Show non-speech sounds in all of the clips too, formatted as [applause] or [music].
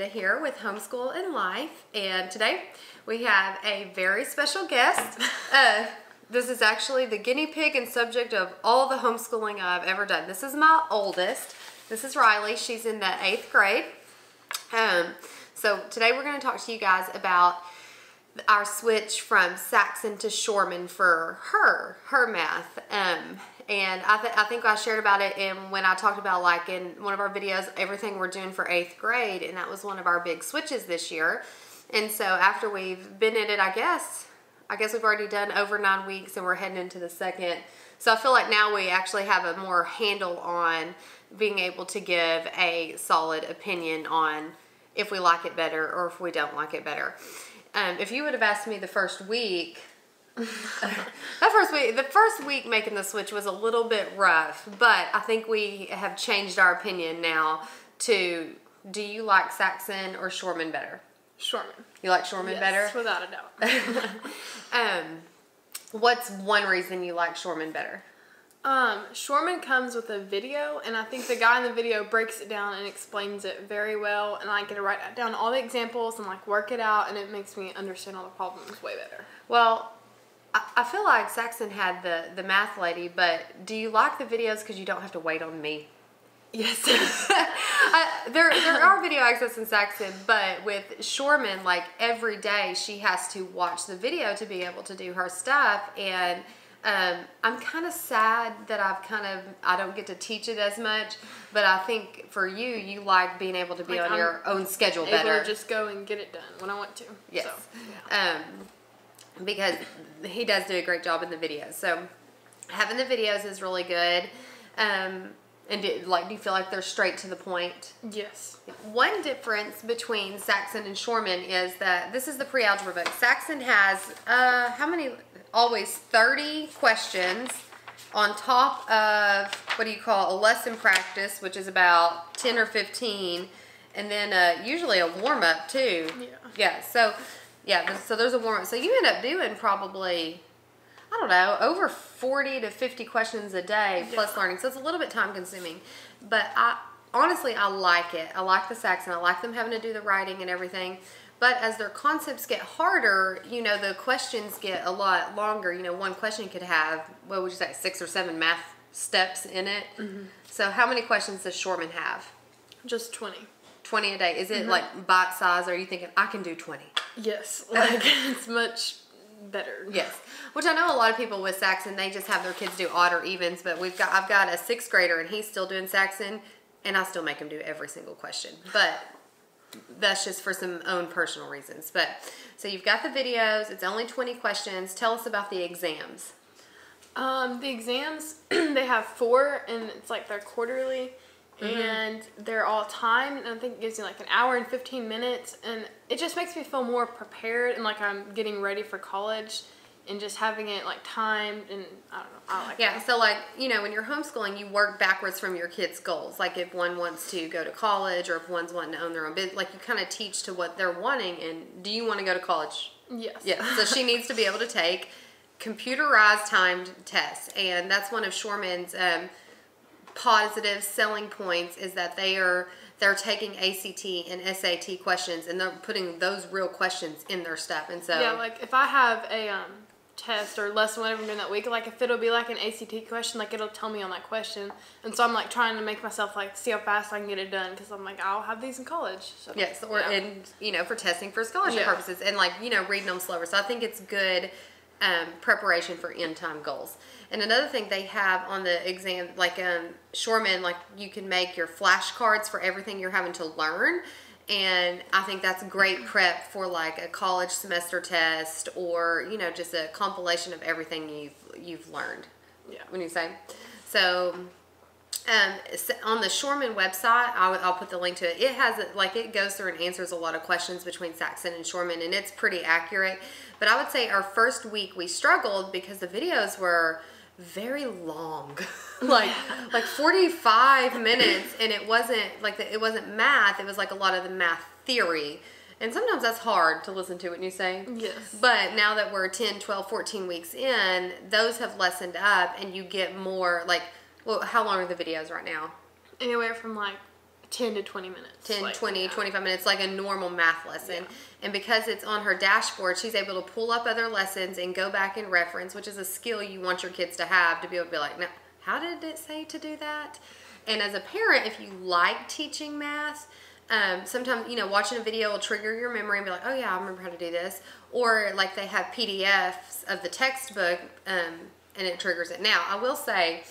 Amanda here with Homeschool and Life, and today we have a very special guest. [laughs] Uh, this is actually the guinea pig and subject of all the homeschooling I've ever done. This is my oldest. This is Riley. She's in the eighth grade. Um, so today we're going to talk to you guys about our switch from Saxon to Shormann for her, her math. Um, and I, th I think I shared about it in when I talked about like in one of our videos, everything we're doing for eighth grade. And that was one of our big switches this year. And so after we've been in it, I guess, I guess we've already done over nine weeks and we're heading into the second. So I feel like now we actually have a more handle on being able to give a solid opinion on if we like it better or if we don't like it better. Um, if you would have asked me the first week, that first week, the first week making the switch was a little bit rough, but I think we have changed our opinion now to do you like Saxon or Shormann better? Shormann. You like Shormann yes, better? without a doubt. [laughs] [laughs] um, what's one reason you like Shormann better? Um, Shormann comes with a video, and I think the guy in the video breaks it down and explains it very well. And I get to write down all the examples and like work it out, and it makes me understand all the problems way better. Well, I, feel like Saxon had the the math lady, but do you like the videos because you don't have to wait on me? Yes. [laughs] I, there, there are video access in Saxon, but with Shormann, like every day she has to watch the video to be able to do her stuff. And um, I'm kind of sad that I've kind of, I don't get to teach it as much, but I think for you, you like being able to be Like on I'm your own schedule better. just go and get it done when I want to. Yes. So, yeah. Um, because he does do a great job in the videos. So having the videos is really good. Um, and do, like, do you feel like they're straight to the point? Yes. One difference between Saxon and Shormann is that this is the pre-algebra book. Saxon has, uh, how many? Always 30 questions on top of what do you call a lesson practice, which is about 10 or 15, and then uh, usually a warm-up too. Yeah. Yeah, so, yeah, so there's a warm-up. So you end up doing probably, I don't know, over 40 to 50 questions a day plus Yeah. learning. So it's a little bit time consuming. But I honestly I like it. I like the Saxon. I like them having to do the writing and everything. But as their concepts get harder, you know, the questions get a lot longer. You know, one question could have, what would you say, six or seven math steps in it. Mm-hmm. So how many questions does Shormann have? Just 20. 20 a day. Is it mm-hmm. like bite size or are you thinking, I can do 20? Yes. [laughs] Like, it's much better. Yes, which I know a lot of people with Saxon, they just have their kids do odd or evens. But we've got I've got a sixth grader and he's still doing Saxon, and I still make him do every single question. But that's just for some own personal reasons. But so you've got the videos. It's only twenty questions. Tell us about the exams. Um, the exams, [clears throat] they have four, and it's like they're quarterly, and they're all timed. And I think it gives you like an hour and 15 minutes, and it just makes me feel more prepared and like I'm getting ready for college, and just having it like timed, and I don't know, I like Yeah, that. so like, you know, when you're homeschooling, you work backwards from your kids' goals. Like if one wants to go to college or if one's wanting to own their own business, like you kind of teach to what they're wanting. And do you want to go to college? Yes. Yeah, so she needs to be able to take computerized timed tests. And that's one of Shormann's um, positive selling points is that they are they're taking ACT and SAT questions and they're putting those real questions in their stuff. And so Yeah, like if I have a um, test or lesson, whatever I'm doing that week, like if it'll be like an ACT question, like it'll tell me on that question, and so I'm like trying to make myself like see how fast I can get it done because I'm like I'll have these in college. So, Yes, or yeah. and you know for testing for scholarship Yeah. purposes, and like you know reading them slower. So I think it's good um, preparation for end time goals. And another thing they have on the exam, like um, Shormann, like you can make your flashcards for everything you're having to learn. And I think that's great prep for like a college semester test or you know just a compilation of everything you've you've learned yeah. when you say. So um, on the Shormann website, I'll, I'll put the link to it. It has like it goes through and answers a lot of questions between Saxon and Shormann, and it's pretty accurate. But I would say our first week we struggled because the videos were very long, [laughs] like like forty five minutes, and it wasn't like the, it wasn't math. It was like a lot of the math theory. And sometimes that's hard to listen to what you say. Yes. But now that we're 10, 12, 14 weeks in, those have lessened up and you get more like well, how long are the videos right now? Anywhere from like 10 to 20 minutes. 10, like, 20, yeah. 25 minutes, like a normal math lesson. And because it's on her dashboard, she's able to pull up other lessons and go back and reference, which is a skill you want your kids to have to be able to be like, now, how did it say to do that? And as a parent, if you like teaching math, um, sometimes, you know, watching a video will trigger your memory and be like, oh yeah, I remember how to do this. Or like they have PDFs of the textbook um, and it triggers it. Now, I will say,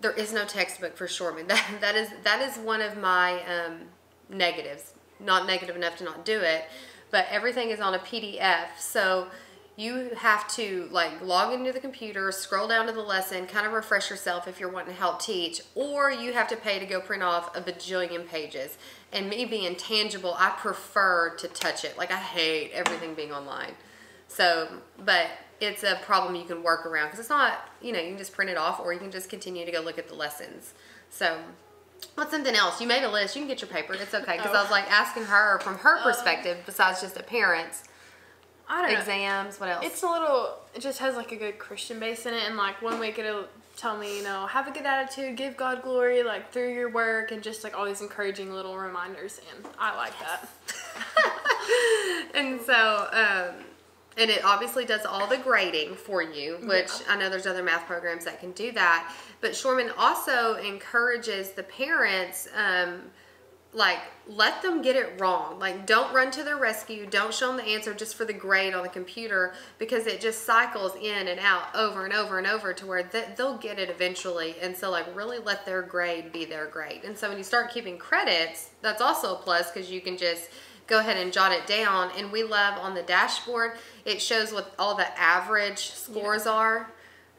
there is no textbook for Shormann. [laughs] That, that is that is one of my um, negatives. Not negative enough to not do it, but everything is on a PDF. So you have to like log into the computer, scroll down to the lesson, kind of refresh yourself if you're wanting to help teach, or you have to pay to go print off a bajillion pages. And me being tangible, I prefer to touch it. Like I hate everything being online. So, but it's a problem you can work around because it's not, you know, you can just print it off or you can just continue to go look at the lessons. So, what's something else? You made a list. You can get your paper. It's okay because I was like asking her from her perspective, besides just a parent's I don't know. exams. What else? It's a little. It just has like a good Christian base in it, and like one week it'll tell me, you know, have a good attitude, give God glory, like through your work, and just like all these encouraging little reminders, and I like that. [laughs] and so, um, and it obviously does all the grading for you, which I know there's other math programs that can do that. But Shormann also encourages the parents, um, like, let them get it wrong. Like, don't run to their rescue. Don't show them the answer just for the grade on the computer because it just cycles in and out over and over and over to where they'll get it eventually. And so, like, really let their grade be their grade. And so, when you start keeping credits, that's also a plus because you can just go ahead and jot it down. And we love on the dashboard, it shows what all the average scores are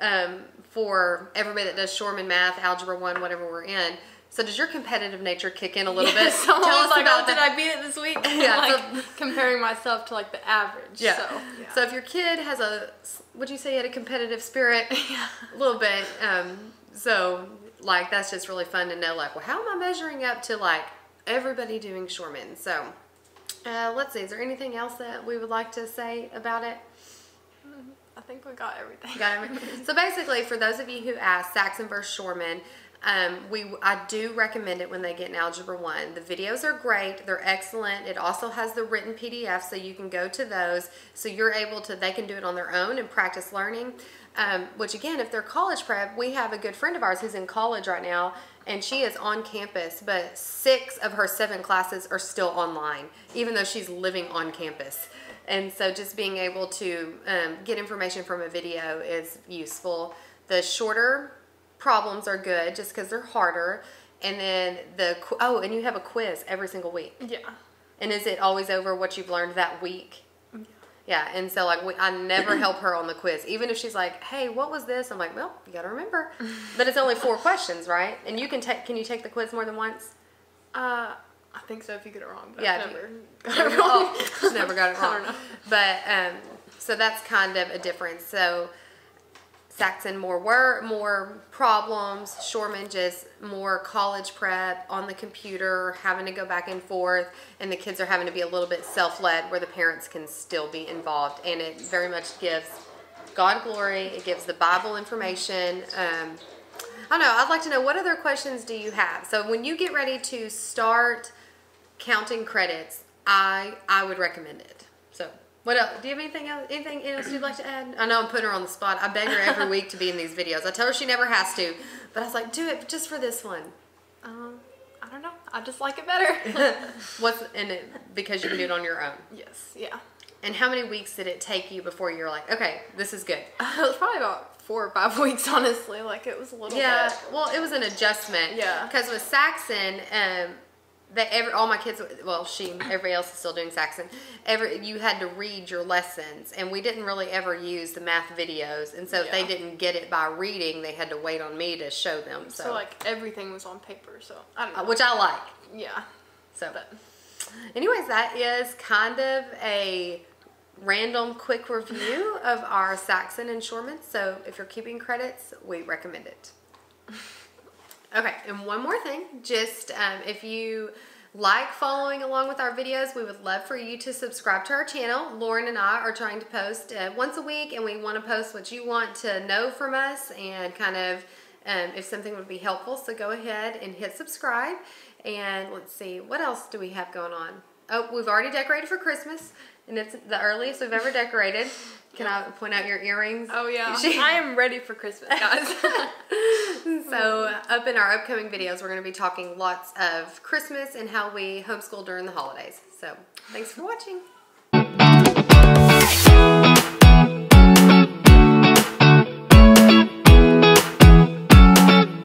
um, for everybody that does Shormann math, algebra one, whatever we're in. So does your competitive nature kick in a little bit? [laughs] Someone Tell was us like, about oh, did. I beat it this week? [laughs] Yeah, like so- comparing myself to like the average. Yeah. So, So if your kid has a, would you say he had a competitive spirit? [laughs] Yeah. A little bit. Um, so like that's just really fun to know. Like, well, how am I measuring up to like everybody doing Shormann? So uh, let's see. Is there anything else that we would like to say about it? I think we got everything. Got it. so basically, for those of you who asked Saxon versus Shormann, um, we I do recommend it when they get in Algebra One. The videos are great; they're excellent. It also has the written PDF, so you can go to those. So you're able to they can do it on their own and practice learning. Um, which again, if they're college prep, we have a good friend of ours who's in college right now, and she is on campus, but six of her seven classes are still online, even though she's living on campus. And so just being able to um, get information from a video is useful. The shorter problems are good just because they're harder. And then the, oh, and you have a quiz every single week. Yeah. And is it always over what you've learned that week? Yeah, yeah. and so like we, I never [clears throat] help her on the quiz, even if she's like, "Hey, what was this?" I'm like, "Well, you got to remember, [laughs] but it's only four questions, right?" And you can take. Can you take the quiz more than once? Uh, I think so if you get it wrong. But Yeah, I've never you- [laughs] got it wrong. oh, [laughs] never got it I wrong. don't know. But um, so that's kind of a difference. So Saxon more work, more problems. Shormann just more college prep on the computer, having to go back and forth, and the kids are having to be a little bit self-led, where the parents can still be involved, and it very much gives God glory. It gives the Bible information. Um, I don't know. I'd like to know what other questions do you have. So when you get ready to start counting credits, I I would recommend it. So what else? Do you have anything else? Anything else you'd like to add? I know I'm putting her on the spot. I beg her every week to be in these videos. I tell her she never has to, but I was like, do it just for this one. Um, I don't know. I just like it better. [laughs] What's in it because you can do it on your own. yes. Yeah. And how many weeks did it take you before you're like, okay, this is good? [laughs] it was probably about four or five [laughs] weeks, honestly. Like it was a little Yeah, bit. well, it was an adjustment. Yeah. Because with Saxon, um, that every all my kids, well, she, everybody else is still doing Saxon. Every you had to read your lessons, and we didn't really ever use the math videos, and so if they didn't get it by reading, they had to wait on me to show them. So, So like everything was on paper. So I don't uh, know. which I like. yeah. So, But anyways, that is kind of a random quick review of our Saxon and Shormann. So if you're keeping credits, we recommend it. [laughs] Okay, and one more thing, just um, if you like following along with our videos, we would love for you to subscribe to our channel. Lauren and I are trying to post uh, once a week, and we want to post what you want to know from us and kind of um, if something would be helpful. So go ahead and hit subscribe. And let's see, what else do we have going on? Oh, we've already decorated for Christmas, and it's the earliest we've ever decorated. Can I point out your earrings? Oh yeah, [laughs] I am ready for Christmas, guys. [laughs] [laughs] so up in our upcoming videos, we're going to be talking lots of Christmas and how we homeschool during the holidays. So thanks for watching.